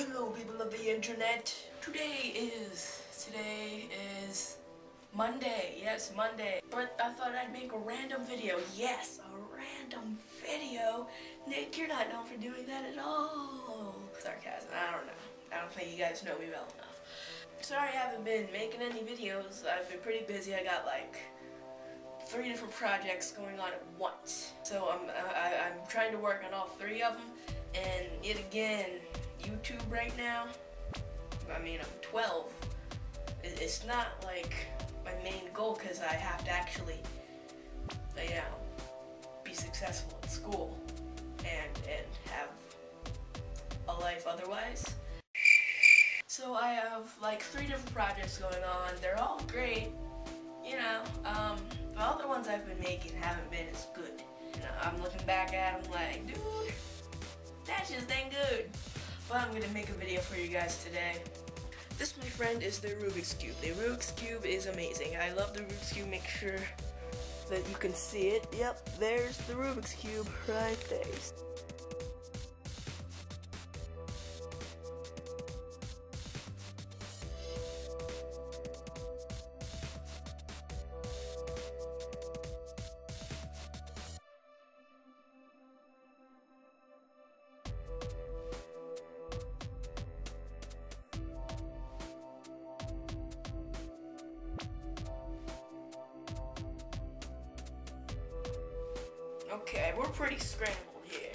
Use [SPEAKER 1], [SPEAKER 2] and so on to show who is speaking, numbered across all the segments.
[SPEAKER 1] Hello, people of the internet. Today is today is Monday. Yes, Monday. But I thought I'd make a random video. Yes, a random video. Nick, you're not known for doing that at all. Sarcasm. I don't know. I don't think you guys know me well enough. Sorry, I haven't been making any videos. I've been pretty busy. I got like three different projects going on at once. So I'm I, I'm trying to work on all three of them. And yet again, YouTube right now. I mean, I'm 12. It's not like my main goal because I have to actually, you know, be successful in school and and have a life otherwise. So I have like three different projects going on. They're all great, you know. Um, the ones I've been making haven't been as good. You know, I'm looking back at them like, dude, that just ain't good. But I'm gonna make a video for you guys today. This, my friend, is the Rubik's Cube. The Rubik's Cube is amazing. I love the Rubik's Cube. Make sure that you can see it. Yep, there's the Rubik's Cube right there. Okay, we're pretty scrambled here.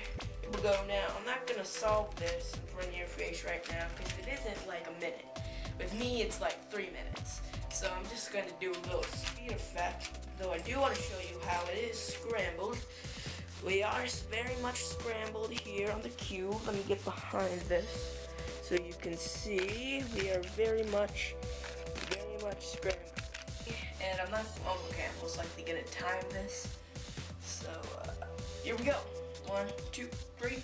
[SPEAKER 1] We go now. I'm not gonna solve this in front of your face right now because it isn't like a minute. With me, it's like three minutes. So I'm just gonna do a little speed effect. Though I do want to show you how it is scrambled. We are very much scrambled here on the cube. Let me get behind this so you can see we are very much, very much scrambled. And I'm not, oh, okay, I'm most likely gonna time this. So, uh, here we go. One, two, three.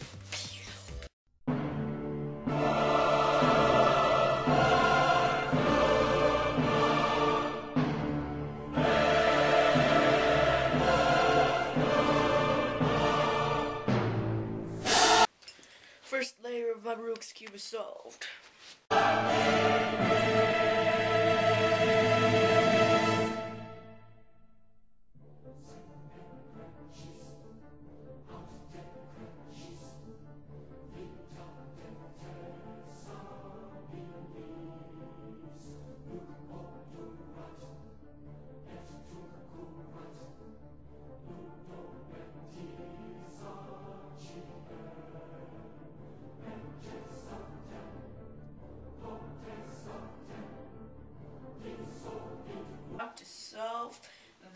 [SPEAKER 1] First layer of my Rubik's Cube is solved.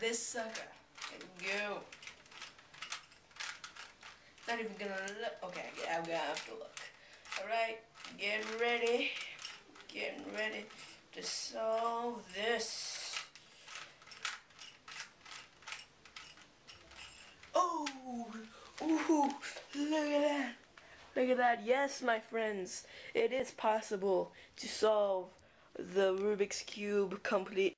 [SPEAKER 1] This sucker. Go. Not even gonna look. Okay, I'm gonna have to look. Alright, get ready. Getting ready to solve this. Oh, ooh, look at that. Look at that. Yes, my friends, it is possible to solve the Rubik's Cube complete.